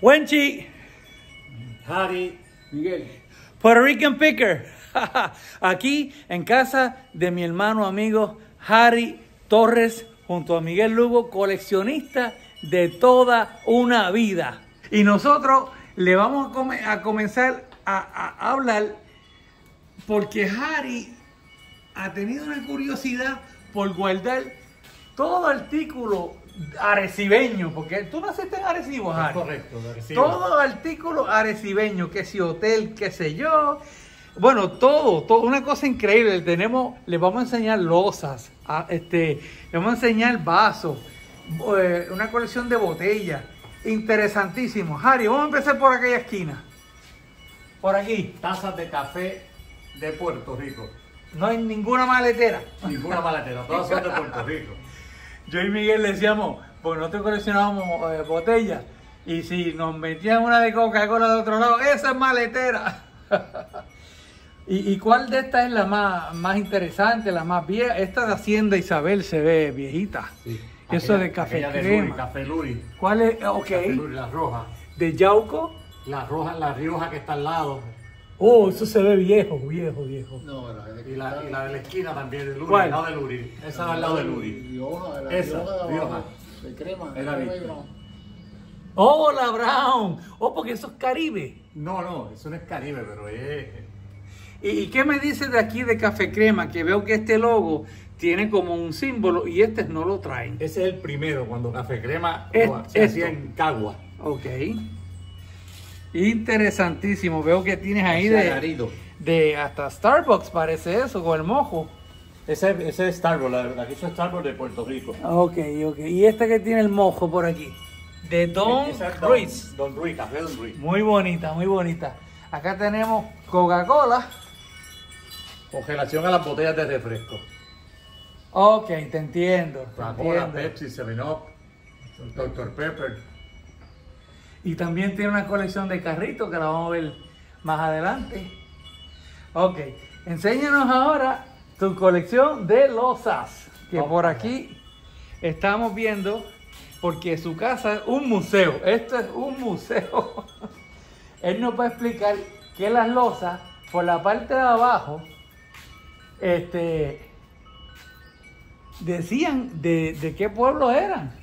Wenchi, Harry, Miguel. Puerto Rican Picker. Aquí en casa de mi hermano amigo Harry Torres junto a Miguel Lugo, coleccionista de toda una vida. Y nosotros le vamos a, come- a comenzar a, a hablar porque Harry ha tenido una curiosidad por guardar todo artículo arecibeño, porque tú naciste en Arecibo, Harry. correcto, de Arecibo. Todo artículo arecibeño, que si hotel, qué sé yo. Bueno, todo, todo, una cosa increíble. Tenemos, les vamos a enseñar losas, a- este, les vamos a enseñar vasos, eh, una colección de botellas. Interesantísimo. Harry, vamos a empezar por aquella esquina. Por aquí. Tazas de café de Puerto Rico. No hay ninguna maletera. Ninguna maletera, todas son de Puerto Rico. Yo y Miguel le decíamos, pues nosotros coleccionábamos eh, botellas. Y si nos metían una de Coca-Cola de otro lado, esa es maletera. ¿Y, y cuál de estas es la más, más interesante, la más vieja? Esta de Hacienda Isabel se ve viejita. Sí. Eso Aquella- de café de crema. Luri, café Luri. ¿Cuál es? Ok. Café Luri, la roja. De Yauco. La roja, la rioja que está al lado. Oh, eso se ve viejo, viejo, viejo. No, la de Y la, y la de la esquina también de Luri, ¿Cuál? al lado de Luri. Esa va al lado de Luri. Rioja, la Esa, Rioja de Rioja. De crema. La vista. brown. Oh, la Brown. Oh, porque eso es Caribe. No, no, eso no es Caribe, pero es. ¿Y, y qué me dices de aquí de Café Crema? Que veo que este logo tiene como un símbolo y este no lo traen. Ese es el primero, cuando Café Crema se hacía en Cagua. Ok. Interesantísimo. Veo que tienes ahí de, hasta Starbucks, parece eso, con el mojo. Ese, ese es Starbucks, la, la que hizo Starbucks de Puerto Rico. Ok, ok. Y este que tiene el mojo por aquí. De Don es Ruiz. Don Ruiz, Café Don Ruiz. Muy bonita, muy bonita. Acá tenemos Coca-Cola. Congelación a las botellas de refresco. Ok, te entiendo. Coca-Cola. Pepsi, 7-Up, Dr. Pepper. Y también tiene una colección de carritos que la vamos a ver más adelante. Ok, enséñanos ahora tu colección de losas. Que por aquí estamos viendo, porque su casa es un museo. Esto es un museo. Él nos va a explicar que las losas, por la parte de abajo, este, decían de, de qué pueblo eran.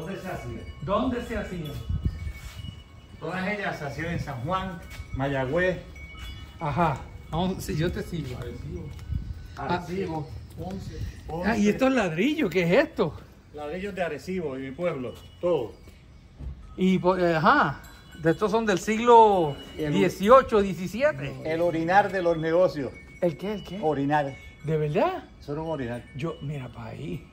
¿Dónde se hacía? ¿Dónde se hacían? Todas ellas se hacían en San Juan, Mayagüez, Ajá. Vamos, si yo te sigo. Arecibo, Once. Ah, y estos ladrillos, ¿qué es esto? Ladrillos de Arecibo y mi pueblo, todo. Y, eh, ajá, de estos son del siglo XVIII, XVII. El orinar de los negocios. ¿El qué? ¿El qué? Orinar. ¿De verdad? Eso era un orinar. Yo, mira, para ahí.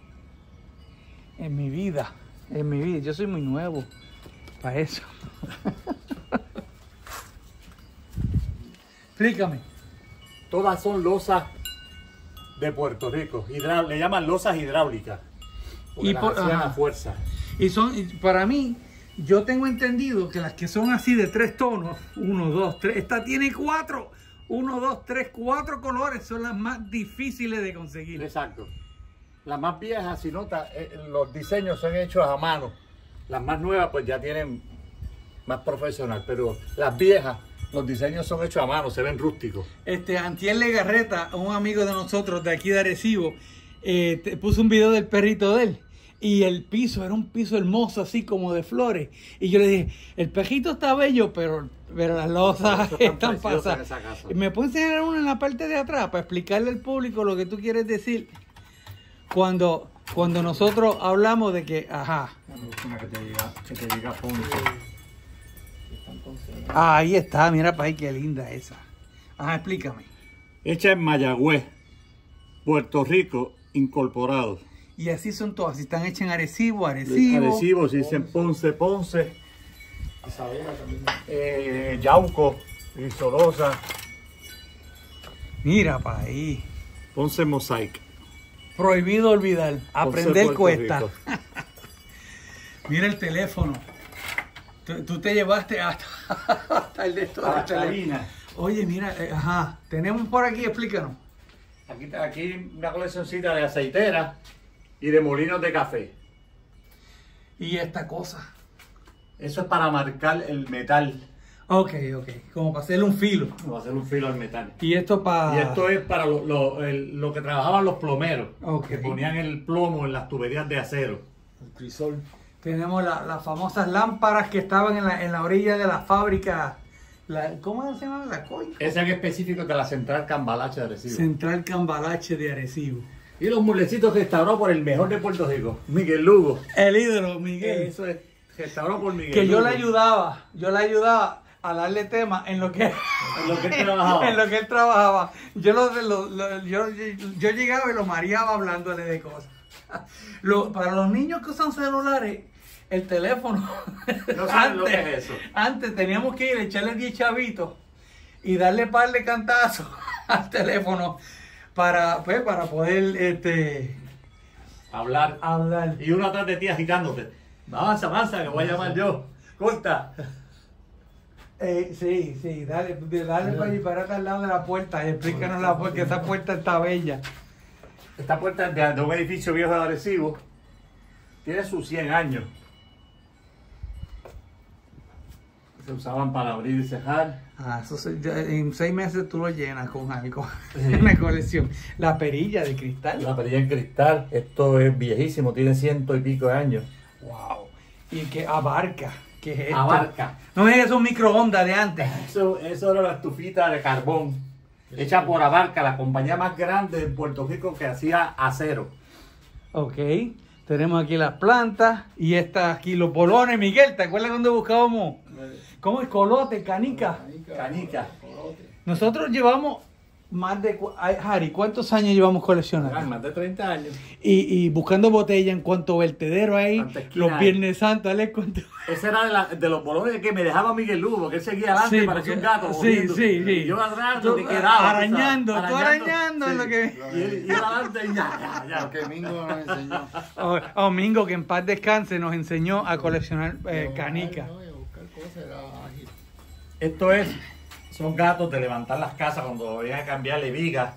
En mi vida, en mi vida, yo soy muy nuevo para eso. Explícame. Todas son losas de Puerto Rico. le llaman losas hidráulicas. Y las por- hacían a fuerza. Y son, y para mí, yo tengo entendido que las que son así de tres tonos, uno, dos, tres, esta tiene cuatro, uno, dos, tres, cuatro colores, son las más difíciles de conseguir. Exacto. Las más viejas, si notas, eh, los diseños son hechos a mano. Las más nuevas, pues ya tienen más profesional. Pero las viejas, los diseños son hechos a mano, se ven rústicos. Este, Antiel Legarreta, un amigo de nosotros de aquí de Arecibo, eh, te- puso un video del perrito de él. Y el piso era un piso hermoso, así como de flores. Y yo le dije, el perrito está bello, pero, pero las losas Están pasadas. ¿Me puedes enseñar una en la parte de atrás para explicarle al público lo que tú quieres decir? Cuando, cuando nosotros hablamos de que, ajá, Una que te diga, que te diga Ponce. ah, ahí está, mira para ahí qué linda esa. Ajá, explícame. Hecha en Mayagüez, Puerto Rico, incorporado. Y así son todas, si están hechas en Arecibo, Arecibo. Arecibo, se dicen Ponce, Ponce. Isabela también. Eh, Yauco, Risolosa, Mira para ahí. Ponce Mosaic. Prohibido olvidar. Aprender cuesta. Mira el teléfono. Tú, tú te llevaste hasta, hasta el de esto. Oye, mira, eh, ajá. Tenemos por aquí, explícanos. Aquí, aquí una coleccioncita de aceitera y de molinos de café. Y esta cosa. Eso es para marcar el metal. Ok, ok. Como para hacerle un filo. Va a hacer un filo al metal. Y esto para. Y esto es para lo, lo- el- lo que trabajaban los plomeros. Ok. Que ponían el plomo en las tuberías de acero. El crisol. Tenemos la- las famosas lámparas que estaban en la, en la orilla de la fábrica. La, ¿Cómo se llama? La coica. Ese en específico es de la central Cambalache de Arecibo. Central Cambalache de Arecibo. Y los mulecitos restaurados por el mejor de Puerto Rico, Miguel Lugo. El ídolo, Miguel. Eso es, restaurado por Miguel que yo le ayudaba, yo le ayudaba a darle tema en lo que, En lo que él trabajaba. en lo que él trabajaba. Yo, lo, lo- lo- yo, yo llegaba y lo mareaba hablándole de cosas. Lo- para los niños que usan celulares, el teléfono. No saben lo que es eso. Antes teníamos que ir a echarle 10 chavitos y darle par de cantazos al teléfono para, pues, para poder este, Hablar. hablar. Y uno atrás de ti agitándote. Avanza, avanza, que voy a llamar yo. Corta. Eh, sí, sí, dale, dale para allí, parate al lado de la puerta y explícanos la puerta, que esa puerta está bella. Esta puerta de, de un edificio viejo de Arecibo. Tiene sus 100 años. Se usaban para abrir y cerrar. Ah, eso se- en seis meses tú lo llenas con algo, una colección. La perilla de cristal. La perilla en cristal. Esto es viejísimo, tiene ciento y pico de años. Wow. Y que abarca, que es esto? Abarca. No me digas un microondas de antes. Eso, eso era la estufita de carbón. Hecha por Abarca, la compañía más grande de Puerto Rico que hacía acero. Ok. Tenemos aquí las plantas y esta aquí los bolones, Miguel. ¿Te acuerdas cuando buscábamos? ¿Cómo es? Colote, canica. Canica. Nosotros llevamos más de... Ay, Harry, ¿cuántos años llevamos coleccionando? Eran más de 30 años. Y, y buscando botella en cuanto vertedero ahí, los hay. Viernes Santos, dale cuánto. Ese era de, la- de los bolones que me dejaba Miguel Lugo, porque él seguía adelante, Sí, parecía un gato. sí, sí, sí. Y yo atrás, donde quedaba. arañando, tú arañando en lo que- Y él iba adelante y ya, ya, Lo ya. que Mingo nos enseñó. Oh, oh, Mingo, que en paz descanse, nos enseñó a coleccionar eh, Pero, canica. ay, no. Esto es, son gatos de levantar las casas cuando había que cambiarle vigas.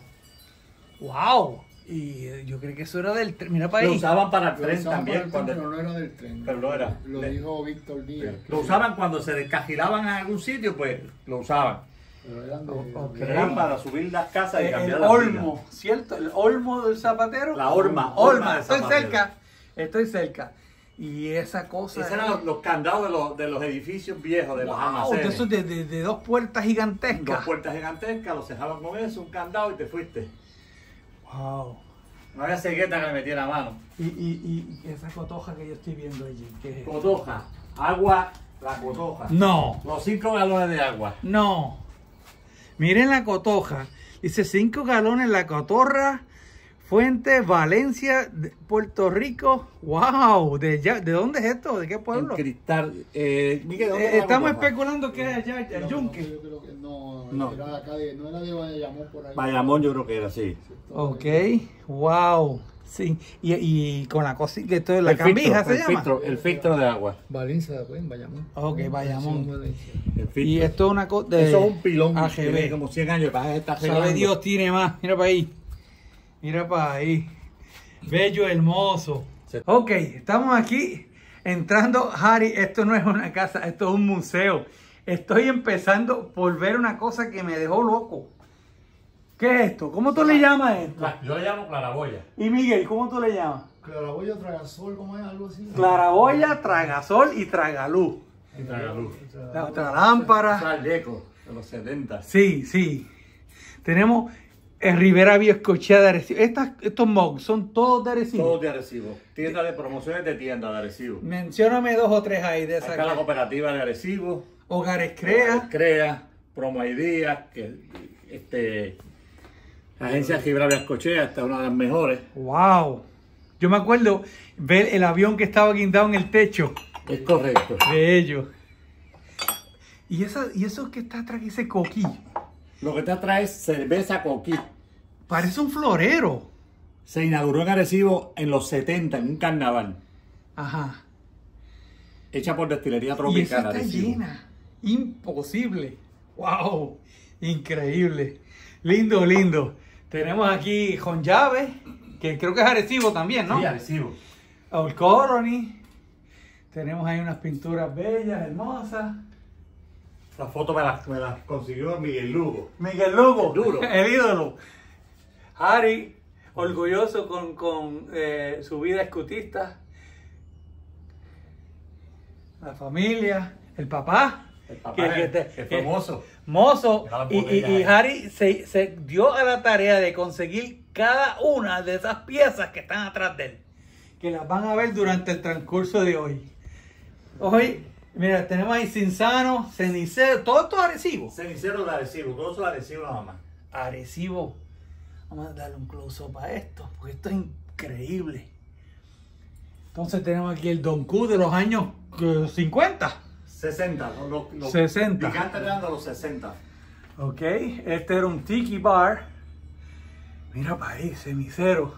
¡Wow! Y eh, yo creo que eso era del... tren. Mira para Lo ahí. usaban para el Lo tren usaban para también. el tren, cuando- pero no era del tren. Pero no era. Lo Le- dijo Víctor Díaz. que- Lo usaban cuando se descajilaban en algún sitio, pues lo usaban. Pero eran de. Ok. Pero eran para subir las casas y el cambiar las olmo, ¿cierto? El olmo del zapatero. La horma, horma Olma, del estoy zapatero. cerca. Estoy cerca. Y esa cosa... Esos eran los, los candados de los, de los edificios viejos, de los Wow, almacenes. esos de, de- de dos puertas gigantescas. Dos puertas gigantescas, los cejaban con eso, un candado y te fuiste. Wow. No había cegueta que le metiera mano. Y, y, y esa cotoja que yo estoy viendo allí, ¿qué es? Cotoja, agua, la cotoja. No, Los cinco galones de agua. no. Miren la cotoja. Dice 5 galones la cotorra. Fuente Valencia, de Puerto Rico. ¡Wow! ¿De, ya- ¿De dónde es esto? ¿De qué pueblo? En cristal. Eh, Miguel, ¿dónde Eh, estamos especulando que es allá, el yunque. Yo creo que no, No. Era de acá de, no era de Bayamón por ahí. Bayamón yo creo que era, sí. Ok, wow. Sí, y, y con la cosita, que esto es la El filtro, cambija se el llama. Filtro, el filtro de agua. Valencia, pues, en Bayamón. Ok, Bayamón. El filtro. Y esto es una cosa de Eso es un pilón. AGB. Tiene como 100 años. Para estar Sabe. Dios tiene más. Mira para ahí. Mira para ahí. Bello, hermoso. Ok, estamos aquí entrando. Harry, esto no es una casa, esto es un museo. Estoy empezando por ver una cosa que me dejó loco. ¿Qué es esto? ¿Cómo tú le llamas esto? Yo le llamo claraboya. Y Miguel, ¿cómo tú le llamas? Claraboya Tragasol, ¿cómo es? Algo así. Claraboya, tragasol y tragaluz. Y tragaluz. La otra lámpara. Sal de los 70. Sí, sí. Tenemos Rivera Bioscochea de Arecibo. Estas, estos mugs son todos de Arecibo. Todos de Arecibo. Tienda de promociones de tienda de Arecibo. Mencióname dos o tres ahí de esas. Acá la cooperativa de Arecibo. Hogares Crea. Crea, Promo Ideas, que este la agencia Gibraltar Escochea, esta es una de las mejores. Wow. Yo me acuerdo ver el avión que estaba guindado en el techo Es correcto. de ellos. Y eso, y eso que está atrás, ese coquí, Lo que te atrae es cerveza coquí. parece un florero. Se inauguró en Arecibo en los 70, en un carnaval. Ajá. Hecha por Destilería Y eso Tropical está Arecibo. llena. Imposible. Wow. Increíble. Lindo, lindo. Tenemos aquí con llave, que creo que es Arecibo también, ¿no? Sí, Arecibo. Old Colony. Tenemos ahí unas pinturas bellas, hermosas. La foto me la, me la consiguió Miguel Lugo. Miguel Lugo, El duro. el ídolo. Harry, orgulloso con, con, eh, su vida escutista. La familia, el papá. El papá que- es, te- es que- famoso. Mozo. Y, y- y. Harry se, se dio a la tarea de conseguir cada una de esas piezas que están atrás de él. Que las van a ver durante el transcurso de hoy. Hoy, mira, tenemos ahí Cinzano, Cenicero, todo esto es Arecibo. Cenicero de Arecibo, son Arecibo nada más. Arecibo. Vamos a darle un close-up a esto, porque esto es increíble. Entonces tenemos aquí el Don Q de los años eh, 50. 60, los, los 60. picantes eran de los 60. Ok, este era un tiki bar. Mira para ahí, cenicero.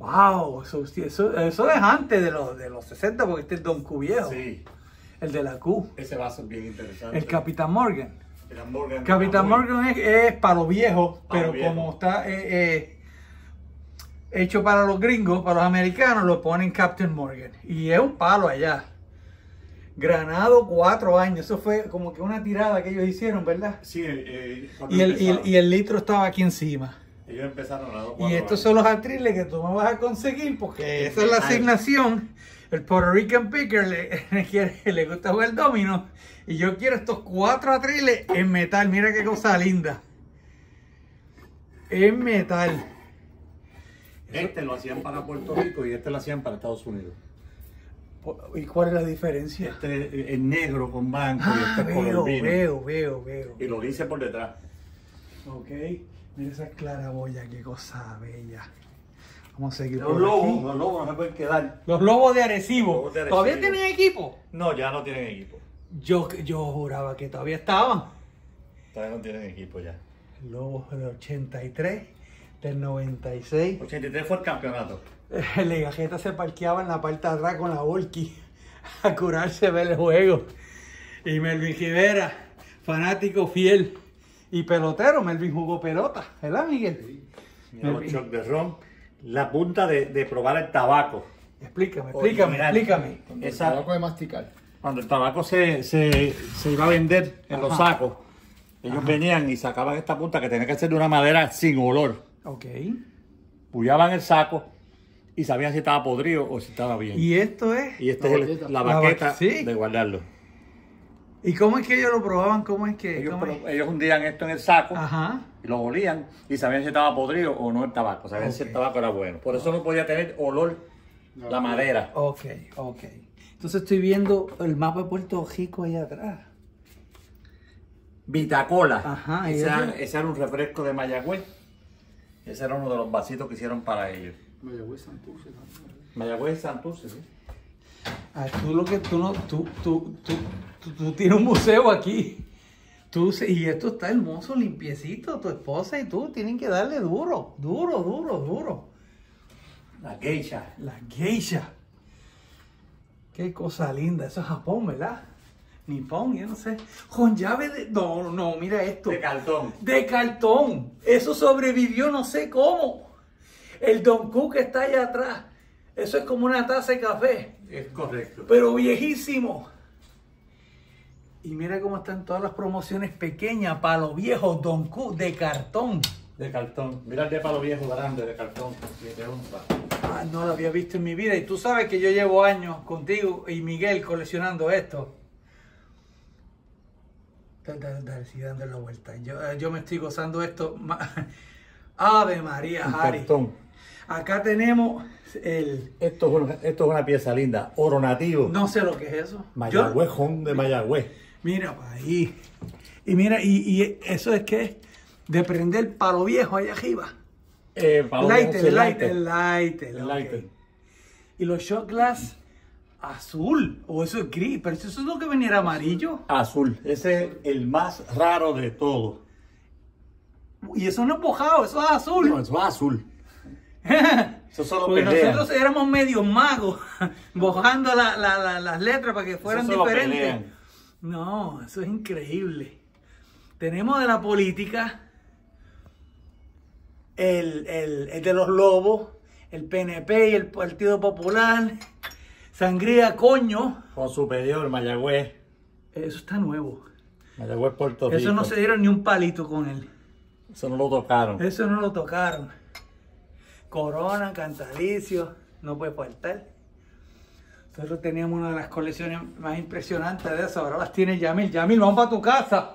Wow, eso, eso, eso es antes de los, de los 60, porque este es Don Q viejo. Sí, El de la Q. ese vaso es bien interesante. El Capitán Morgan. El Morgan. Capitán Morgan es, es para los viejos, Para pero como está eh, eh, hecho para los gringos, para los americanos, lo ponen Captain Morgan. Y es un palo allá. Granado cuatro años. Eso fue como que una tirada que ellos hicieron, ¿verdad? Sí, eh, Y el, y, el, y el litro estaba aquí encima. Ellos empezaron a Y estos años. son los atriles que tú me vas a conseguir porque esa es la asignación. El Puerto Rican Picker le, le gusta jugar domino. Y yo quiero estos cuatro atriles en metal. Mira qué cosa linda. En metal. Este lo hacían para Puerto Rico y este lo hacían para Estados Unidos. ¿Y cuál es la diferencia? Este es negro con blanco y Ah, este es veo, color vino. veo, veo, veo. Y lo dice por detrás. Ok. Mira esa claraboya, qué cosa bella. Vamos a seguir Los por lobos, aquí. los lobos no se pueden quedar. Los lobos de Arecibo. Lobos de Arecibo. ¿Todavía tienen equipo? No, ya no tienen equipo. Yo, yo juraba que todavía estaban. Todavía no tienen equipo ya. Lobos del 83, del 96. 83 fue el campeonato. El Legajeta se parqueaba en la parte de atrás con la Volky a curarse ver el juego. Y Melvin Rivera, fanático fiel y pelotero. Melvin jugó pelota, ¿verdad, Miguel? Mira los Melvin. shock de ron. La punta de, de probar el tabaco. Explícame, explícame, Original. explícame. El Esa- tabaco de masticar. Cuando el tabaco se, se, se iba a vender en los sacos, ellos venían y sacaban esta punta que tenía que ser de una madera sin olor. Ok. Pullaban el saco y sabían si estaba podrido o si estaba bien. Y, Y esto es. esta La es el- baqueta. la La baqueta ba- sí. de guardarlo. ¿Y cómo es que ellos lo probaban? ¿Cómo es que.? Ellos, pro- ellos hundían esto en el saco Ajá. y lo olían y sabían si estaba podrido o no el tabaco. Sabían si el tabaco era bueno. Por eso no podía tener olor la madera. Ok, ok. Entonces estoy viendo el mapa de Puerto Rico ahí atrás. Vitacola. Ajá, ¿y ese, era, eso? ese era un refresco de Mayagüez. Ese era uno de los vasitos que hicieron para ellos. Mayagüez, Santurce, también. Mayagüez Santurce, sí. Ah, tú lo que tú no, tú, tú, tú, tú, tú tienes un museo aquí. Tú, y esto está hermoso, limpiecito. Tu esposa y tú tienen que darle duro, duro, duro, duro. La geisha. La geisha. Qué cosa linda. Eso es Japón, ¿verdad? Nippon, yo no sé. Con llave de. No, no, mira esto. De cartón. de cartón. Eso sobrevivió no sé cómo. El Don que está allá atrás. Eso es como una taza de café, Es correcto. pero viejísimo. Y mira cómo están todas las promociones pequeñas para los viejos Don Q de cartón. De cartón. Mira el de palo viejo grande de cartón. onzas. Ah, no lo había visto en mi vida. Y tú sabes que yo llevo años contigo y Miguel coleccionando esto. Dale, dale, dale, sigue dando la vuelta. Yo, eh, yo me estoy gozando esto. Ave María, Un Harry. cartón. Acá tenemos el... Esto es, una, esto es una pieza linda. Oro nativo. No sé lo que es eso. Mayagüez, de Mayagüez. Mira para ahí. Y mira, y, y eso es que de prender palo viejo allá arriba. Eh, palo Lighter, viejo, lighter, lighter. El lighter. Y los shot glass azul. O eso es gris. Pero eso es lo que venía era amarillo. Azul. Ese es el más raro de todos. Y eso no es mojado, eso es azul. No, eso es azul. Eso solo Porque pelean. nosotros éramos medio magos, bojando la- la- la- las letras para que fueran diferentes. pelean. No, eso es increíble. Tenemos de la política el, el- el de los lobos, el PNP y el Partido Popular. Sangría Coño. Con superior, Mayagüez. Eso está nuevo. Mayagüez, Puerto Rico. Eso no se dieron ni un palito con él. Eso no lo tocaron. Eso no lo tocaron. Corona, Cantalicio, no puede faltar. Nosotros teníamos una de las colecciones más impresionantes de eso. Ahora las tiene Yamil. Yamil, vamos para tu casa.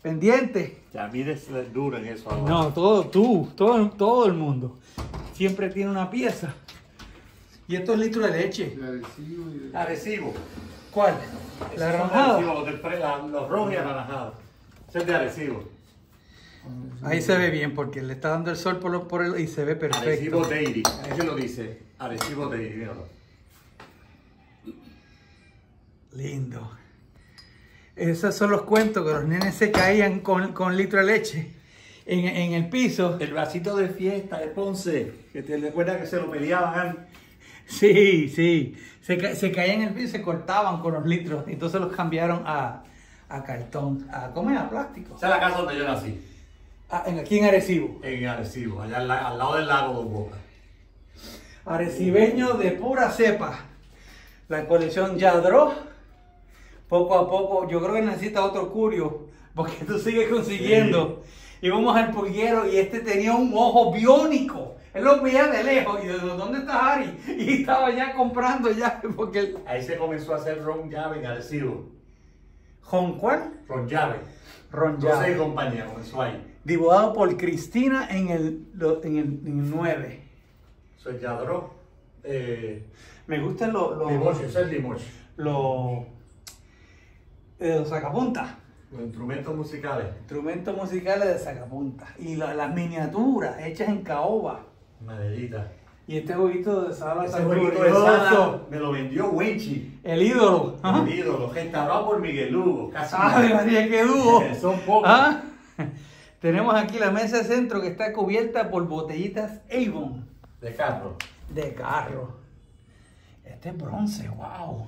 Pendiente. Ya mires duro en eso ahora. No, todo tú, todo, todo el mundo. Siempre tiene una pieza. Y estos litros de leche. De adhesivo y de... Arecibo. ¿Cuál? La. Arecibo, los, rojos y anaranjados. Ese es de Arecibo. Ahí se ve bien porque le está dando el sol por, lo- por el, y se ve perfecto. Dairy. Ese lo dice. Arecibo Dairy, míralo. Lindo. Esos son los cuentos que los nenes se caían con, con litro de leche en, en el piso. El vasito de fiesta de Ponce, que te recuerda que se lo peleaban. Sí, sí. Se, ca- se caían en el piso y se cortaban con los litros. Entonces los cambiaron a, a cartón. A, ¿Cómo es? A plástico. Esa es la casa donde yo nací, Ah, en- aquí en Arecibo. en Arecibo, allá al, la- al lado del lago Dos Bocas. Arecibeño de pura cepa. La colección Yadro. Poco a poco, yo creo que necesita otro curio. Porque tú sigues consiguiendo. Y vamos al pulguero y este tenía un ojo biónico. Él lo veía de lejos. Y digo, ¿dónde está Harry? Y estaba ya comprando ya. Porque. Ahí se comenzó a hacer ron llave en Arecibo. ¿Con cuál? Ron llave. Ron Llave. qué compañía comenzó ahí. Dibujado por Cristina en el, lo- en el, en el 9. Eso es Yadro. Eh, Me gustan los... los es Limoche. los, eh, los sacapuntas. Los instrumentos musicales. Instrumentos musicales de sacapunta. Y la- las miniaturas hechas en caoba. Maderita. Y este jueguito de sala Ese de sala me lo vendió Winchi. El ídolo. El ídolo, restaurado por Miguel Hugo. Casi ¡Ave María, qué dúo! Son pocos. Ah, Tenemos aquí la mesa de centro que está cubierta por botellitas Avon De carro. de carro. Este es bronce, wow.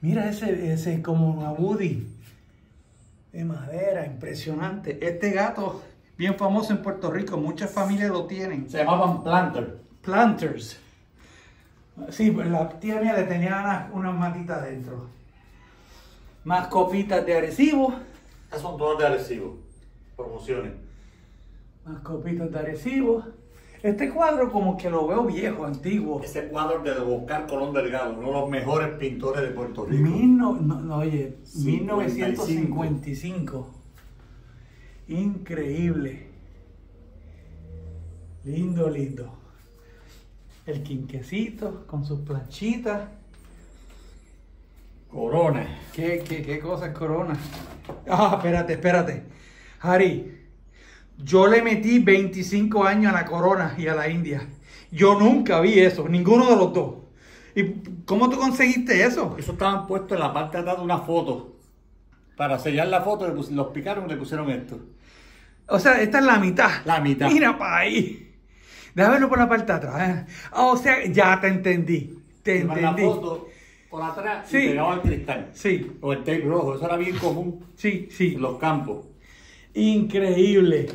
Mira ese, ese como una Woody de madera, impresionante. Este gato, bien famoso en Puerto Rico, muchas familias lo tienen. Se llamaban Planter. Planters. Sí, pues la tía mía le tenía unas unas matitas dentro. Más copitas de Arecibo. Estas son todas de Arecibo. Promociones. Más copitas de Arecibo. Este cuadro como que lo veo viejo, antiguo. Ese cuadro de Oscar Colón Delgado, uno de los mejores pintores de Puerto Rico. Mil no, no, no, oye, 55. 1955. Increíble. Lindo, lindo. El quinquecito con sus planchitas. Corona. ¿Qué, qué, qué cosa es corona? Ah, espérate, espérate. Harry, yo le metí 25 años a la corona y a la India. Yo nunca vi eso, ninguno de los dos. ¿Y cómo tú conseguiste eso? Eso estaban puestos en la parte de atrás de una foto. Para sellar la foto, los picaron y le pusieron esto. O sea, esta es la mitad. La mitad. Mira para ahí. Déjame verlo por la parte de atrás. ¿eh? Ah, O sea, ya te entendí. Te Llevan la entendí. foto por atrás Sí. y pegado al cristal. Sí, O el tape rojo, eso era bien común sí, sí. en los campos. Increíble.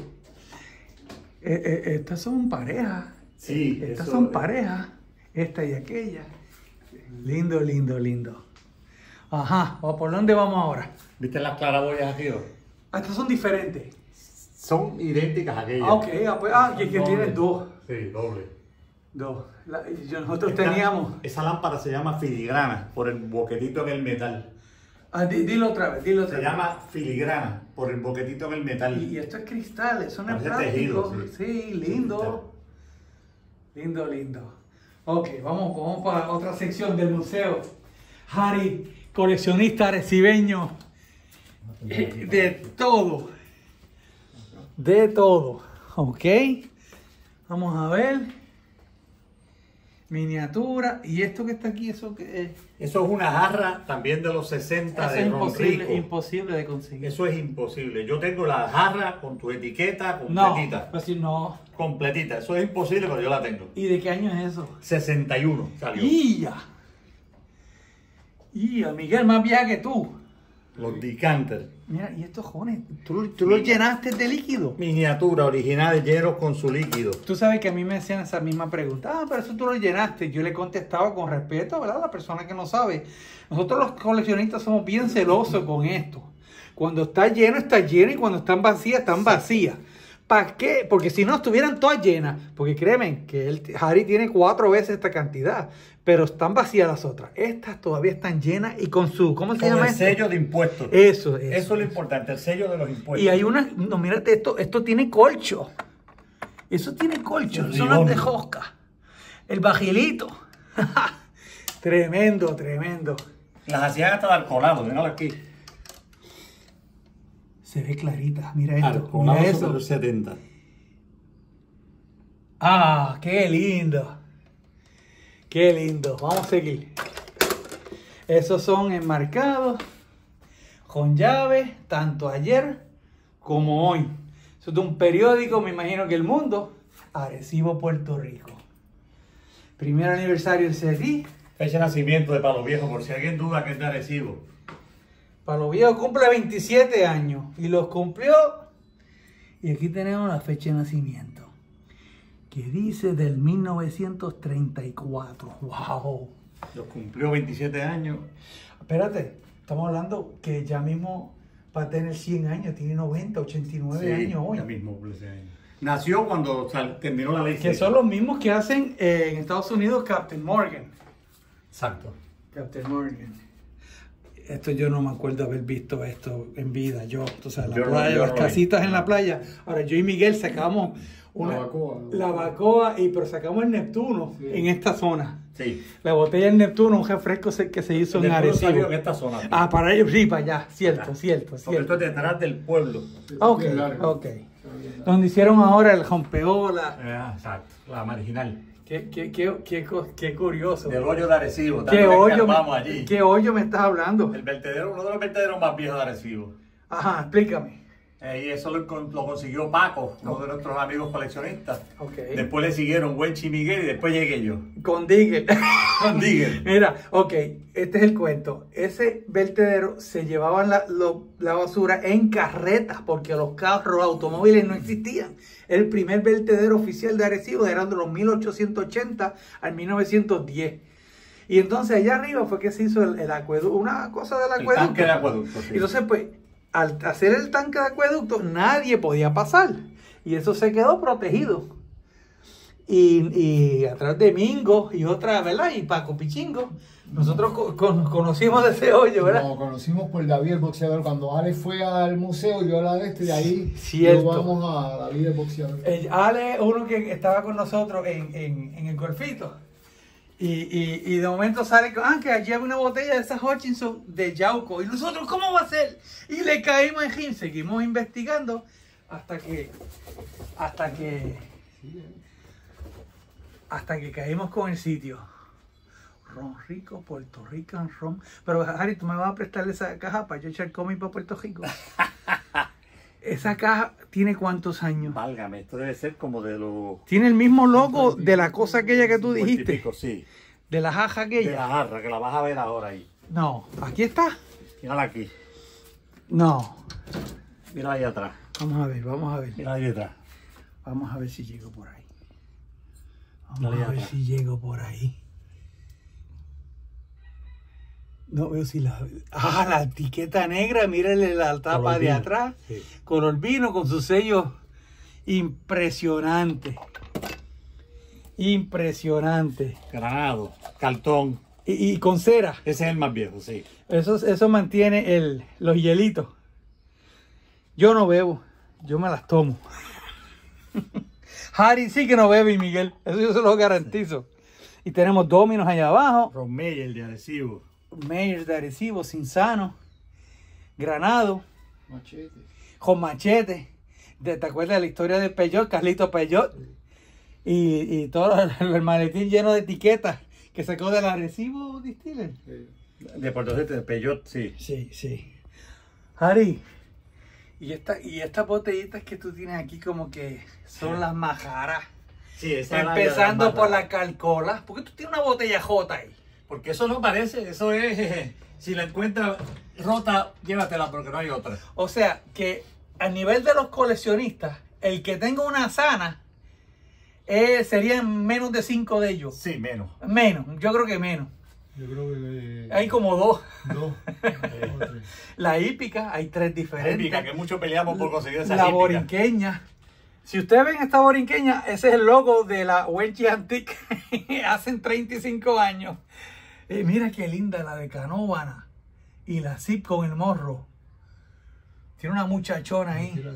Eh, eh, estas son parejas. Sí, Estas eso- son parejas. Esta y aquella. Lindo, lindo, lindo. Ajá. ¿o ¿Por dónde vamos ahora? ¿Viste las claraboyas aquí? Ah, Estas son diferentes. Son idénticas a aquellas. Ah, ok. Ah, pues, ah, que, tienen dos. Sí, doble. Dos. La- yo- nosotros Esta- teníamos. Esa lámpara se llama filigrana por el boquetito en el metal. Ah, di- dilo otra vez, dilo otra Se vez. llama filigrana por el boquetito en el metal. Y, y esto es cristal, eso no es Parece tejido, plástico. sí. Sí, lindo. Lindo, lindo. Ok, vamos, vamos para otra sección del museo. Harry, coleccionista arecibeño. Eh, De todo. De todo. Ok. Vamos a ver. Miniatura. ¿Y esto que está aquí? ¿Eso qué es? Eso es una jarra también de los 60 Eso de es Ron imposible, Rico. imposible de conseguir. Eso es imposible. Yo tengo la jarra con tu etiqueta no, completita. pues sí, no. Completita. Eso es imposible, pero yo la tengo. ¿Y de qué año es eso? 61 salió. ¡Ya! ¡Ya! Miguel, más vieja que tú. Los Decanter. Mira, y estos jones, tú, tú los llenaste de líquido. Miniatura, originales, llenos con su líquido. Tú sabes que a mí me hacían esa misma pregunta. Ah, pero eso tú lo llenaste. Yo le contestaba con respeto, ¿verdad? A la persona que no sabe. Nosotros los coleccionistas somos bien celosos con esto. Cuando está lleno, está lleno y cuando están vacías, están vacías. ¿Para qué? Porque si no estuvieran todas llenas, porque créeme que el Harry tiene cuatro veces esta cantidad, pero están vacías las otras. Estas todavía están llenas y con su, ¿cómo se Con llama el esto? sello de impuestos. Eso, eso. Eso es lo importante, el sello de los impuestos. Y hay una, no, mírate esto, esto tiene colcho. Eso tiene colcho, El son las de. Josca. El bajilito. tremendo, tremendo. Las hacían hasta de alcoholado, míralo aquí. Se ve clarita, mira esto. Alcoholado Mira eso. los 70. Ah, qué lindo. Qué lindo. Vamos a seguir. Esos son enmarcados con llave, tanto ayer como hoy. Eso es de un periódico, me imagino que el mundo, Arecibo, Puerto Rico. Primer aniversario del CD. Fecha de nacimiento de Palo Viejo, por si alguien duda que es de Arecibo. Palo Viejo cumple 27 años y los cumplió. Y aquí tenemos la fecha de nacimiento, que dice del 1934. ¡Wow! Los cumplió 27 años. Espérate, estamos hablando que ya mismo va a tener 100 años, tiene 90, 89 Sí, años hoy. ya mismo cumple ese año. Nació cuando sal- terminó la ley. Que seca. son los mismos que hacen eh, en Estados Unidos Captain Morgan. Exacto. Captain Morgan. Esto yo no me acuerdo haber visto esto en vida. Yo, tú sabes, la Yo no- playa, yo las no lo vi. casitas en la playa. Ahora, yo y Miguel sacamos una, La bacoa. la bacoa, y, pero sacamos el Neptuno Sí. en esta zona. Sí. La botella del Neptuno, un refresco que se hizo en Arecibo. salió en esta zona. Ah, para ellos, sí, para allá. Cierto, cierto, Porque cierto. esto es detrás del pueblo. Ok. Donde hicieron ahora el rompeola. Ah, exacto. La marginal. Qué, qué, qué, qué, qué curioso. Del hoyo de Arecibo. ¿Qué hoyo, me, allí. ¿Qué hoyo me estás hablando? El vertedero, uno de los vertederos más viejos de Arecibo. Ajá, explícame. Eh, y eso lo, con- lo consiguió Paco, uno de nuestros amigos coleccionistas. Ok. Después le siguieron Wenchi y Miguel y después llegué yo. Con Digger. Con Digger. Mira, ok, este es el cuento. Ese vertedero se llevaban la, lo- la basura en carretas porque los carros automóviles no existían. El primer vertedero oficial de Arecibo eran de los 1880 al 1910. Y entonces allá arriba fue que se hizo el, el acueducto, una cosa del El acueducto. tanque de acueducto. sí. Y Entonces, pues, al hacer el tanque de acueducto, nadie podía pasar. Y eso se quedó protegido. Y, y atrás de Mingo y otra, ¿verdad? Y Paco Pichingo, nosotros co- con- conocimos de ese hoyo, ¿verdad? Nos conocimos por David el boxeador. Cuando Ale fue al museo y vio la de este, y ahí Cierto. vamos a David el boxeador. El Ale, uno que estaba con nosotros en, en- en el golfito. Y, y- y de momento sale, ah, que aquí hay una botella de esa Hutchinson de Yauco. Y nosotros, ¿cómo va a ser? Y le caímos en Jim, seguimos investigando hasta que, hasta que, hasta que caímos con el sitio. Ron Rico, Puerto Rican Ron. Pero Harry, tú me vas a prestar esa caja para yo echar cómic para Puerto Rico. Esa caja tiene cuántos años? Válgame, esto debe ser como de los. Tiene el mismo logo de la cosa aquella que tú dijiste. sí. De la jaja De aquella. la jarra, que la vas a ver ahora ahí. No, aquí está. Mírala aquí. No. Mira ahí atrás. Vamos a ver, vamos a ver. Mira ahí detrás. Vamos a ver si llego por ahí. Vamos a ver atrás. si llego por ahí. No veo si la. Ah, la etiqueta negra, mírale la tapa Color de vino. atrás. Sí. Color vino con su sello impresionante. Impresionante. Granado, cartón. Y, y con cera. Ese es el más viejo, sí. Eso, eso mantiene el, los hielitos. Yo no bebo, yo me las tomo. Harry sí que no bebe Miguel, eso yo se lo garantizo. Y tenemos Dominos allá abajo, Ron Meyer de Arecibo. Meyers de Arecibo, Cinzano, Granado, Machete. con Machete. De- ¿Te acuerdas de la historia de Peyot, Carlito Peyot? Y, y todo el, el maletín lleno de etiquetas que sacó del Arecibo Distiller. Sí. De Puerto Rico, de Peyot, sí. Sí, sí. Harry, y, esta, y estas botellitas que tú tienes aquí como que son las majaras. Sí, esa Empezando la- por la calcola. ¿Por qué tú tienes una botella J ahí? Porque eso no parece, eso es. Si la encuentras rota, llévatela porque no hay otra. O sea, que a nivel de los coleccionistas, el que tenga una sana eh, serían menos de cinco de ellos. Sí, menos. Menos, yo creo que menos. Yo creo que. Hay como dos. Dos. La hípica, hay tres La diferentes. hípica, que mucho peleamos por conseguir esa la hípica. borinqueña. Si ustedes ven esta borinqueña, ese es el logo de la Wenchi Antique. Hacen 35 años. Eh, mira qué linda la de Canóvana. Y la zip con el morro. Tiene una muchachona ahí. Tira.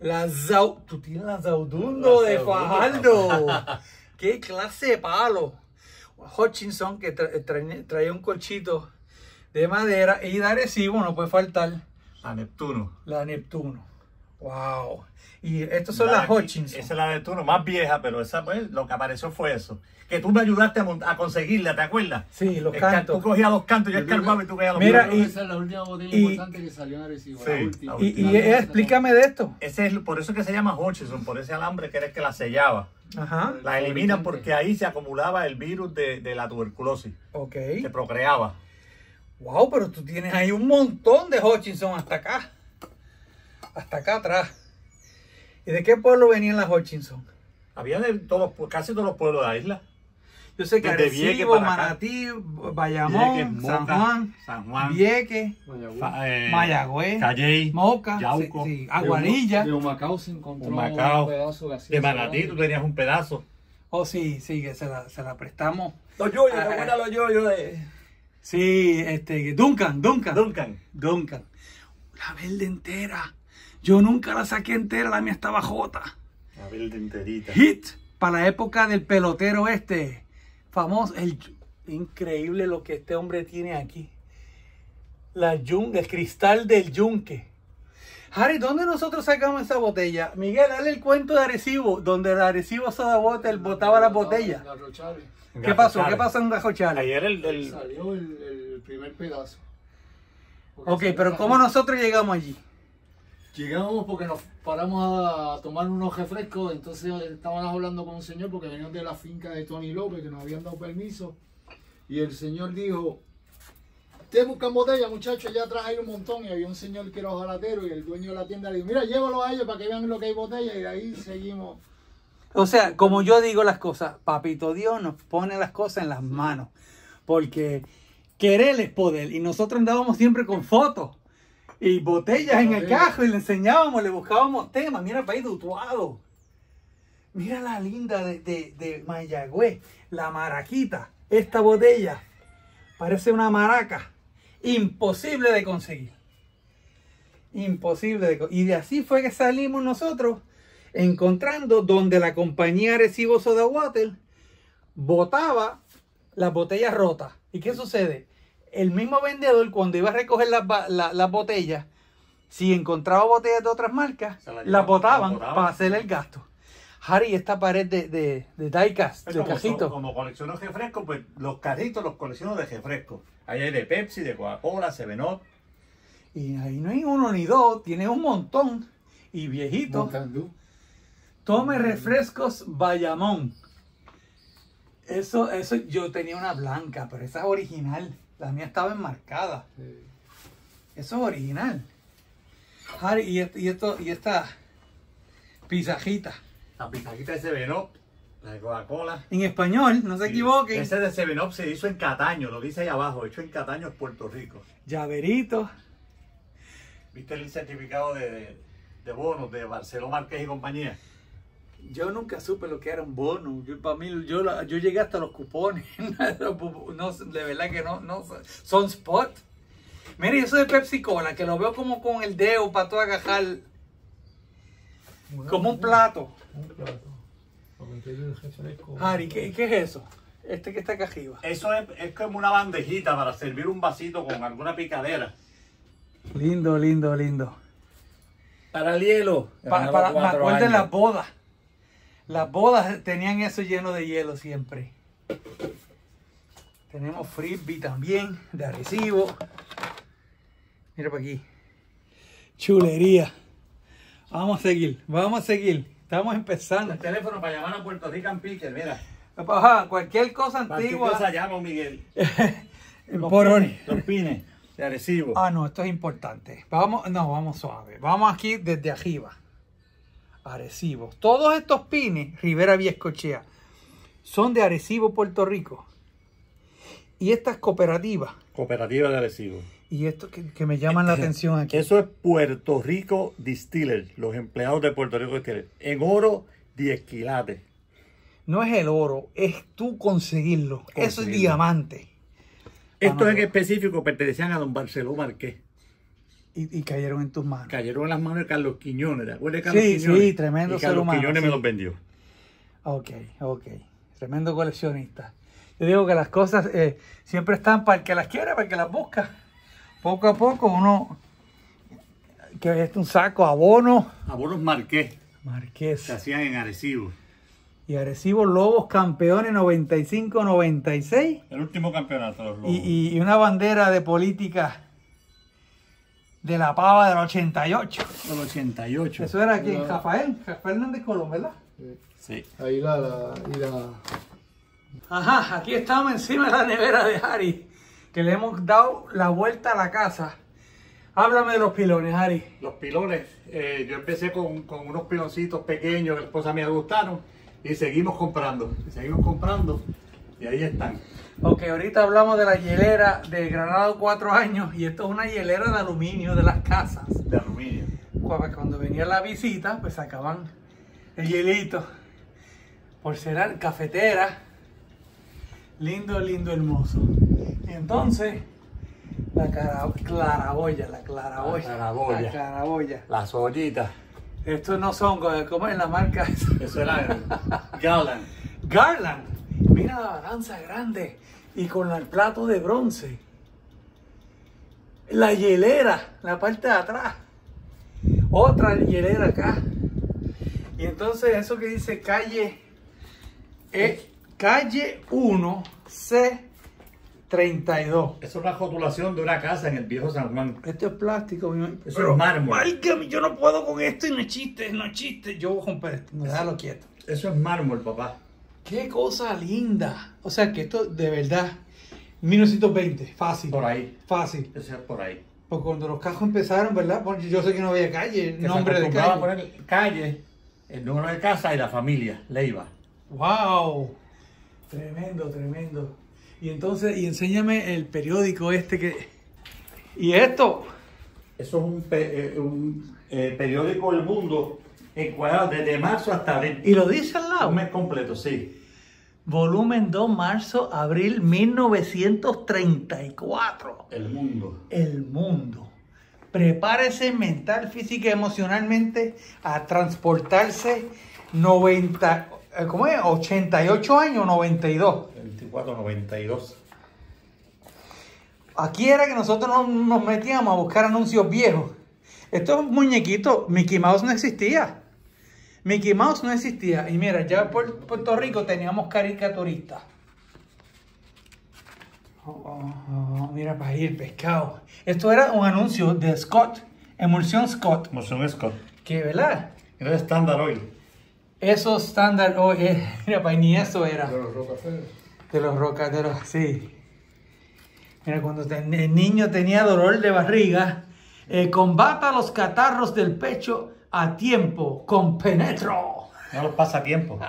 La Zau... Tú tienes la Zaudundo La de Zaudundo. Fajardo. qué clase de palo. Hutchinson que tra- tra- traía un colchito de madera. Y de Arecibo no puede faltar A Neptuno. la Neptuno. Wow. Y estas son La las Hutchinson. Esa es la de Neptuno, más vieja, pero esa pues lo que apareció fue eso. Que tú me ayudaste a, conseguirla, ¿te acuerdas? Sí, los cantos. Tú cogías los cantos, yo escarbaba y tú cogías los Mira, cantos. Creo y- que esa es la última botella y- importante que salió en Arecibo. Sí, la última. la Y, última. y eh, explícame de esto. Ese es, por eso es que se llama Hutchinson, por ese alambre que era el que la sellaba. Ajá. La eliminan porque ahí se acumulaba el virus de, de la tuberculosis, Ok. que procreaba. Wow, pero tú tienes ahí un montón de Hutchinson hasta acá. Hasta acá atrás. ¿Y de qué pueblo venían las Hutchinson? Había de todos, casi todos los pueblos de la isla. Yo sé que Desde Vieques Arecibo. Manatí, Bayamón, San Juan, San Juan, Vieques, Mayagüez. Fa- eh, Mayagüez, Calley, Moca, Yauco, sí, sí, Aguadilla. De Humacao se encontró Humacao, un pedazo de así. de Manatí tú tenías un pedazo. Oh, sí, sí, que se la, se la prestamos. Los yoyos, Ah, ¿te acuerdas los yoyos de Sí, este, Duncan, Duncan. Duncan? Duncan. La verde entera. Yo nunca la saqué entera, la mía estaba jota. La verde enterita. Hit para la época del pelotero este. Famoso. El, increíble lo que este hombre tiene aquí. La yun, el cristal del yunque. Harry, ¿dónde nosotros sacamos esa botella? Miguel, dale el cuento de Arecibo, donde el Arecibo Soda Water botaba las botellas. Garro Chávez. ¿Qué pasó? ¿Qué pasó en Gajo Chale? Ayer el, el- Salió el, el primer pedazo. Porque Ok, pero ¿cómo nosotros llegamos allí? Llegamos porque nos paramos a tomar unos refrescos, entonces estábamos hablando con un señor porque venían de la finca de Tony López que nos habían dado permiso y el señor dijo, ustedes buscan botella muchachos, allá atrás hay un montón y había un señor que era ojalatero y el dueño de la tienda le dijo, mira llévalo a ellos para que vean lo que hay botella y de ahí seguimos. O sea, como yo digo las cosas, Papito Dios nos pone las cosas en las manos. Porque querer es poder. Y nosotros andábamos siempre con fotos y botellas en el cajo y le enseñábamos, le buscábamos temas. Mira el país dutuado. Mira la linda de, de, de Mayagüez, la maraquita. Esta botella parece una maraca. Imposible de conseguir. Imposible de co- Y de así fue que salimos nosotros encontrando donde la compañía Recibo Soda Water botaba las botellas rotas. ¿Y qué sucede? El mismo vendedor cuando iba a recoger las, la- las botellas, si encontraba botellas de otras marcas, las llevaban, botaban para hacer el gasto. Harry, esta pared de, de, de diecast, de como, cajito. como colecciono refrescos, pues los carritos los colecciono de refrescos. Ahí hay de Pepsi, de Coca-Cola, Sevenop. Y ahí no hay uno ni dos, tiene un montón. Y viejito. Montandú. Tome refrescos Bayamón. Eso, eso, yo tenía una blanca, pero esa es original. La mía estaba enmarcada. Sí. Eso es original. Harry, y, esto, y, esto, y esta pisajita. La pizajita de Sevenop, la de Coca-Cola. En español, no se equivoquen. Ese de Sevenop se hizo en Cataño, lo dice ahí abajo, hecho en Cataño, Puerto Rico. Llaverito. ¿Viste el certificado de, de, de bonos de Barceló Márquez y compañía? Yo nunca supe lo que era un bono. Yo, para mí, yo, yo llegué hasta los cupones. No, de verdad que no, no. Son spot. Mire, eso de Pepsi Cola, que lo veo como con el dedo para todo agajar. Como un plato. Un plato. Para. Harry, ¿qué, qué es eso? Este que está acá arriba. Eso es, es como una bandejita para servir un vasito con alguna picadera. Lindo, lindo, lindo. Para el hielo. Pa- para, me acuerdo de las bodas. Las bodas tenían eso lleno de hielo siempre. Tenemos frisbee también, de Arecibo. Mira para aquí. Chulería. Vamos a seguir, vamos a seguir. Estamos empezando. El teléfono para llamar a Puerto Rican Picker, mira. Ajá, cualquier cosa Cualquier antigua. cosa llamo Miguel. Los Por pines, ori- los pines de Arecibo. Ah, no, esto es importante. Vamos, no, vamos suave. Vamos aquí desde arriba. Arecibo. Todos estos pines, Rivera Viescochea, son de Arecibo, Puerto Rico. Y estas cooperativas, Cooperativa de Arecibo. y esto que, que me llaman la atención aquí. Eso es Puerto Rico Distiller, los empleados de Puerto Rico Distiller. En oro, 10 quilates. No es el oro, es tú conseguirlo. Eso es Conseguirlo. diamante. Estos en específico pertenecían a don Barceló Marqués. Y, y cayeron en tus manos. Cayeron en las manos de Carlos Quiñones. ¿Te acuerdas de Carlos Sí, Quiñones? sí, tremendo y ser Carlos humano, Quiñones sí. me los vendió. Ok, ok. Tremendo coleccionista. Yo digo que las cosas eh, siempre están para el que las quiere, para el que las busca. Poco a poco uno, que es un saco, abono, Abonos Marqués Marqués. se hacían en Arecibo. Y Arecibo Lobos campeones 95-96. El último campeonato de los Lobos. Y una bandera de política de la pava del 88. Del 88. Eso era aquí, No. Rafael, Rafael Hernández Colón, ¿verdad? Sí. Ahí la, la, y la, Ajá, aquí estamos encima de la nevera de Harry, que le hemos dado la vuelta a la casa. Háblame de los pilones, Harry. Los pilones, eh, yo empecé con, con unos piloncitos pequeños que la esposa me gustaron y seguimos comprando, y seguimos comprando y ahí están. Ok, ahorita hablamos de la hielera de Granado 4 años y esto es una hielera de aluminio de las casas. De aluminio. Cuando cuando venía la visita, pues sacaban el hielito. Porcelana, cafetera. Lindo, lindo, hermoso. Y entonces, la cara- claraboya, la claraboya. La claraboya. La claraboya. Las ollitas, Estos no son, como en la marca eso era Garland. Garland. Mira la balanza grande y con el plato de bronce. La hielera, la parte de atrás. Otra hielera acá. Y entonces eso que dice calle, eh, calle 1 C32. Es una rotulación de una casa en el viejo San Juan. Esto es plástico. mi- Eso es mármol. válgame, yo no puedo con esto y no es chiste, no es chiste. Yo voy a romper esto. No, déjalo quieto. Eso es mármol, papá. Qué cosa linda. O sea que esto de verdad, 1920, fácil. Por ahí. Fácil. Eso es por ahí. Porque cuando los cajos empezaron, ¿verdad? Yo sé que no había calle, Que nombre de calle. poner calle, el número de casa y la familia, Leiva. ¡Wow! Tremendo, tremendo. Y entonces, y enséñame el periódico este que... ¿Y esto? Eso es un, pe- eh, un, eh, periódico El Mundo encuadrado desde marzo hasta abril. Y lo dice al lado. Un mes completo, sí. Volumen 2, marzo, abril 1934. El Mundo. el mundo. Prepárese mental, física y emocionalmente a transportarse 90, eh, ¿cómo es? 88 años, 92. 2492. Aquí era que nosotros nos, nos metíamos a buscar anuncios viejos. Estos muñequitos, Mickey Mouse no existía. Mickey Mouse no existía. Y mira, ya por Puerto Rico teníamos caricaturistas. Oh, oh, oh, mira, para ir pescado. Esto era un anuncio de Scott, Emulsión Scott. Motion Scott. Que, ¿verdad? Era estándar hoy. Eso estándar, eh, mira, para ni eso era. de los Rockefeller. De los rocaderos, sí. Mira, cuando el niño tenía dolor de barriga, eh, combata los catarros del pecho a tiempo con Penetro. No los pasa tiempo.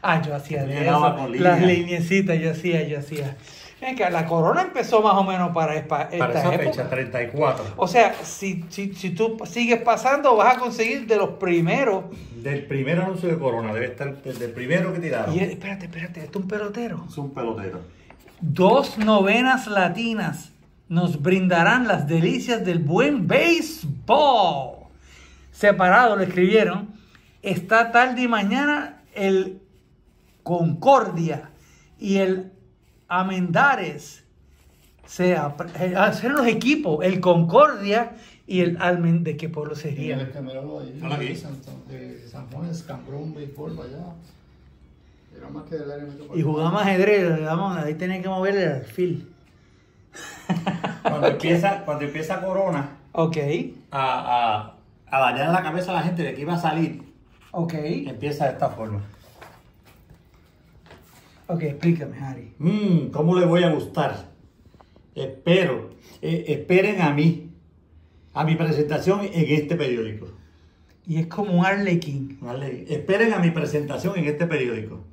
Ah, yo hacía eso. Las lineecitas yo hacía, yo hacía. Que la corona empezó más o menos para esta, Para esa época. fecha, 34. O sea, si, si, si tú sigues pasando, vas a conseguir de los primeros. Del primer anuncio de Corona, debe estar desde el primero que tiraron. Y espérate, espérate, esto es un pelotero. Es un pelotero. Dos novenas latinas nos brindarán las delicias del buen béisbol. Separado lo escribieron. Esta tarde y mañana el Concordia y el Amendares se apre- eh, hacer los equipos, el Concordia y el Almen ¿de qué pueblo el sería? ahí, Hola, de de San Juan, Escambrón, béisbol, para allá. Era más que del área metropolitana. Y jugamos ajedrez, le damos- ahí tenía que mover el alfil. Cuando, empieza, cuando empieza Corona Ok, a, a, a dañar la cabeza a la gente de que iba a salir, ok, empieza de esta forma. ok, explícame, Harry. Mmm, ¿cómo le voy a gustar? Espero, eh, esperen a mí, a mi presentación en este periódico. Y es como un arlequín. ¿vale? Esperen a mi presentación en este periódico.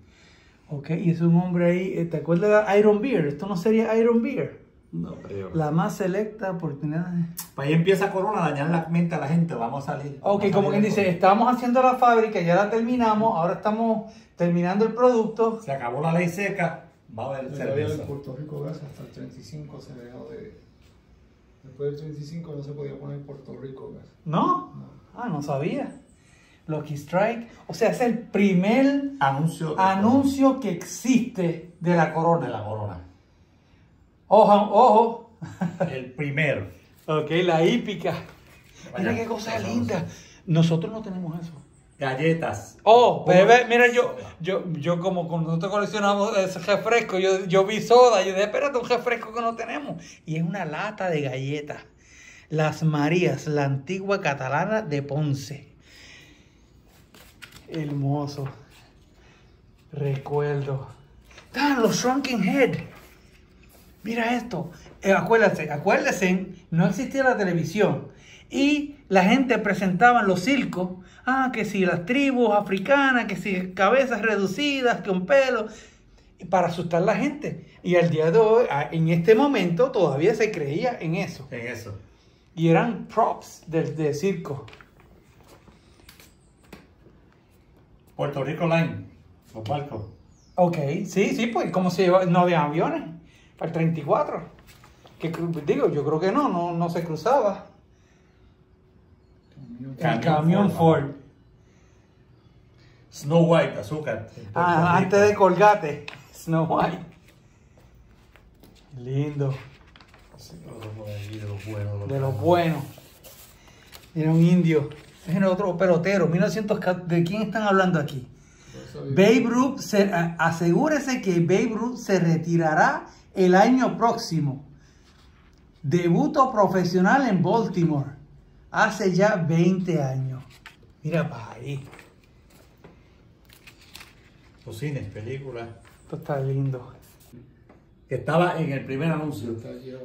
Ok, y es un hombre ahí. eh, ¿Te acuerdas de Iron Beer? ¿Esto no sería Iron Beer? No, pero... La más selecta oportunidad. Pues ahí empieza Corona a dañar la mente a la gente. Vamos a salir. Ok, a como quien de dice, estábamos haciendo la fábrica, ya la terminamos, ahora estamos terminando el producto. Se acabó la ley seca. Va a haber en cerveza. Puerto Rico gas hasta el 35 se dejó de. Después del 35 no se podía poner Puerto Rico gas. ¿No? Ah, no sabía. Lucky Strike. O sea, es el primer Anuncio. de- anuncio que existe de la de corona. la Corona. Ojo, ojo. El primero. Ok, la hípica. Mira qué cosa linda. Nosotros no tenemos eso. Galletas. Oh, bebé, mira, yo, yo, yo como cuando nosotros coleccionamos ese refresco, yo, yo vi soda, yo dije, espérate, un refresco que no tenemos. Y es una lata de galletas. Las Marías, la antigua catalana de Ponce. Hermoso. Recuerdo. Ah, los Shrunken Head. Mira esto. Eh, acuérdense, acuérdense, no existía la televisión. Y la gente presentaba en los circos, ah, que si las tribus africanas, que si cabezas reducidas, con pelo, y para asustar a la gente. Y al día de hoy, a- en este momento, todavía se creía en eso. En eso. Y eran props del, del circo. Puerto Rico Line. Los barcos. Ok, sí, sí, pues como se lleva, no había aviones para el 34. Que, digo, yo creo que no, no, no se cruzaba. El Camión camión Ford. Ford. Snow White, azúcar. Ah, antes de Colgate, Snow White. Lindo, de los buenos. de los buenos. Era un indio. Era otro pelotero, 1900, ca- ¿de quién están hablando aquí? Babe Ruth, asegúrese que Babe Ruth se retirará el año próximo. Debuto profesional en Baltimore hace ya 20 años. Mira para ahí. Los cines, películas. Esto está lindo. Estaba en el primer anuncio.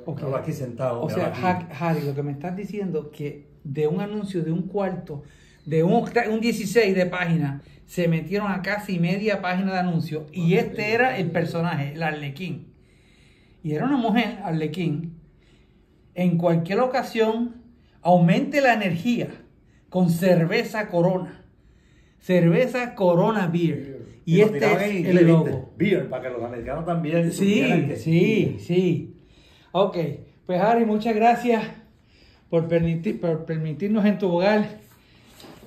Ok. Estaba aquí sentado. O sea, aquí. Ha- Harry, lo que me estás diciendo que de un anuncio de un cuarto, de un, un 16 de página, se metieron a casi media página de anuncio y este era el personaje, el Arlequín. Y era una mujer, Arlequín. En cualquier ocasión, aumente la energía con cerveza Corona. Cerveza Corona Beer. Y, este es el logo. Beer, para que los americanos también supieran Sí, que sí, sí. Ok, pues Harry, muchas gracias por, permitir, por permitirnos en tu hogar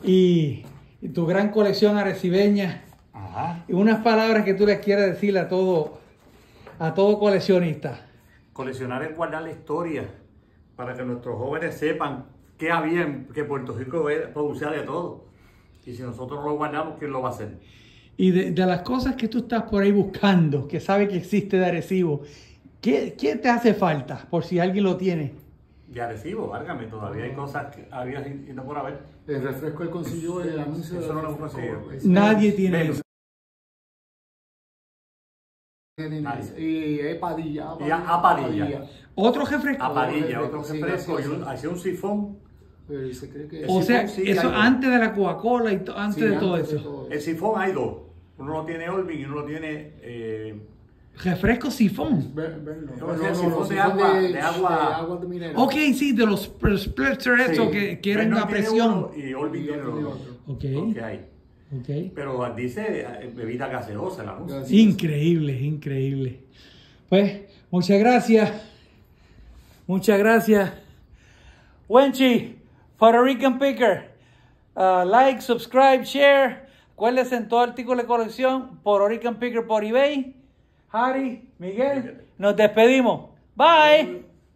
y, y tu gran colección arecibeña. Ajá. Y unas palabras que tú les quieras decir a todo, a todo coleccionista. Coleccionar es guardar la historia para que nuestros jóvenes sepan qué había en que Puerto Rico era- producía de todo. Y si nosotros no lo guardamos, ¿quién lo va a hacer? Y de, de las cosas que tú estás por ahí buscando, que sabe que existe de Arecibo, ¿qué, qué te hace falta? Por si alguien lo tiene. De Arecibo, válgame, todavía hay cosas que había y no por haber. El refresco él consiguió el anuncio Eso no lo consiguió. Nadie tiene Menos. eso. Nadie. Y es Padilla. Y a- a Padilla. Otro refresco. A Padilla, refresco, otro sí, refresco, y un- gaseosa. hacía un sifón. Pero se cree que O Sí, sea, sí, eso antes de la Coca-Cola y antes Sí, de todo antes de eso. todo El sifón hay dos. Uno lo tiene Olvin y uno lo tiene. Eh, Refresco sifón. No, sifón de agua- de de de. Ok, sí, de los sp- splitters eso sí, que quieren Vernon la tiene presión. uno Y Olvin Y tiene otro. Ok, que hay. ok. Pero dice eh, bebida gaseosa la música. Increíble, increíble. Pues, muchas gracias. Muchas gracias. Wenchi, Puerto Rican Picker. Uh, like, subscribe, share. Acuérdense en todo artículo de colección. Puerto Rican Picker por eBay. Harry, Miguel, nos despedimos. Bye.